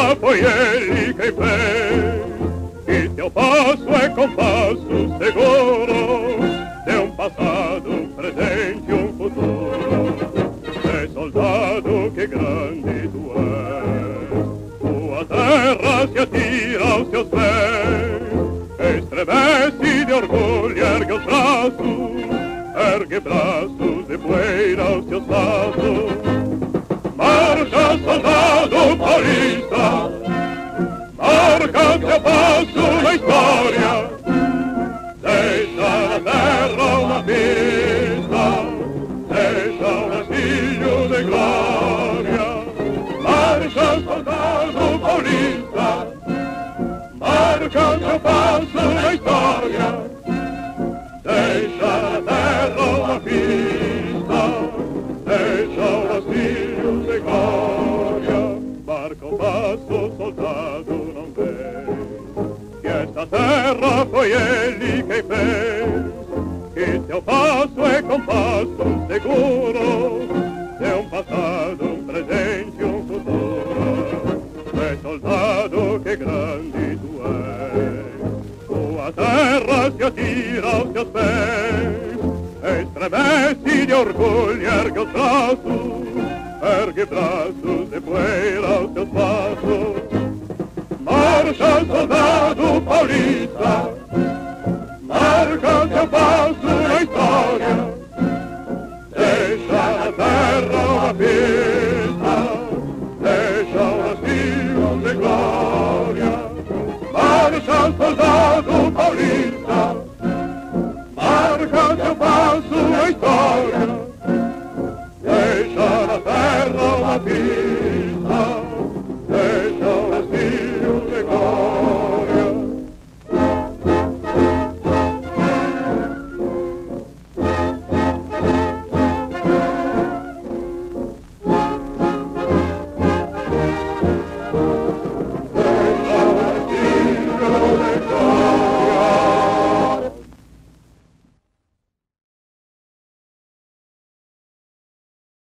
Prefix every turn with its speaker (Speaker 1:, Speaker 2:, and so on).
Speaker 1: terra foi ele quem fez. E teu passo é compasso seguro de um passado, um presente e um futuro. É soldado que grande tu és, tua terra se atira aos teus pés, estremece de orgulho, ergue os braços, ergue braços de poeira aos teus laços. Teu passo na história. Deixa terra uma pista, deixa um rastilho de glória. Marca o passo, soldado não vê que esta terra foi ele quem fez. Que teu passo é compasso seguro de um passado, um presente um futuro. É soldado que grande se aos teus pés, estremece de orgulho, ergue os braços, ergue braços de poeira aos teus passos. Marcha, soldado paulista, marca teu passo na história. Deixa na terra uma pista, deixa um rastilho de glória. Marcha, soldado